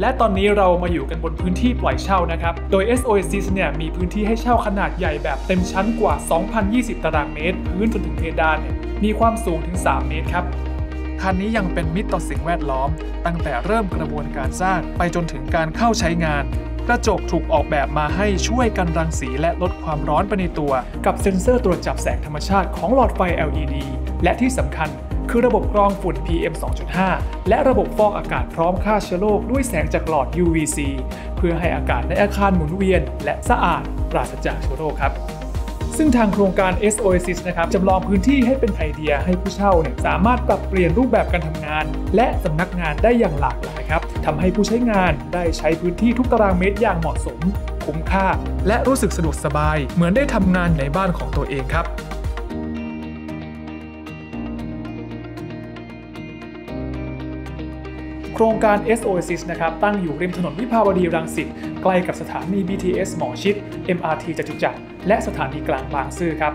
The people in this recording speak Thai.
และตอนนี้เรามาอยู่กันบนพื้นที่ปล่อยเช่านะครับ โดย SOSIS เนี่ยมีพื้นที่ให้เช่าขนาดใหญ่แบบเต็มชั้นกว่า 2,020 ตารางเมตร พื้นจนถึงเพดานเนี่ยมีความสูงถึง 3 เมตรครับคันนี้ยังเป็นมิตรต่อสิ่งแวดล้อม ตั้งแต่เริ่มกระบวนการสร้างไปจนถึงการเข้าใช้งาน กระจกถูกออกแบบมาให้ช่วยกันรังสีและลดความร้อนไปในตัว กับเซ็นเซอร์ตรวจจับแสงธรรมชาติของหลอดไฟ LED และที่สำคัญ คือระบบกรองฝุ่น PM 2.5 และระบบฟอกอากาศพร้อมฆ่าเชื้อโรคด้วยแสงจากหลอด UVC เพื่อให้อากาศในอาคารหมุนเวียน และสะอาดปราศจากเชื้อโรคครับซึ่งทางโครงการ S Oasis นะครับจำลองพื้นที่ให้เป็นไอเดียให้ผู้เช่าเนี่ยสามารถปรับเปลี่ยนรูปแบบการทำงาน และสำนักงานได้อย่างหลากหลายครับทำให้ผู้ใช้งานได้ใช้พื้นที่ทุกตารางเมตรอย่างเหมาะสม คุ้มค่า และรู้สึกสะดวกสบาย เหมือนได้ทำงานในบ้านของตัวเองครับ โครงการ SOSIS นะครับตั้งอยู่ริมถนนวิภาวดีรังสิตใกล้กับสถานี BTS หมอชิด MRT จตุจักรและสถานีกลางบางซื่อครับ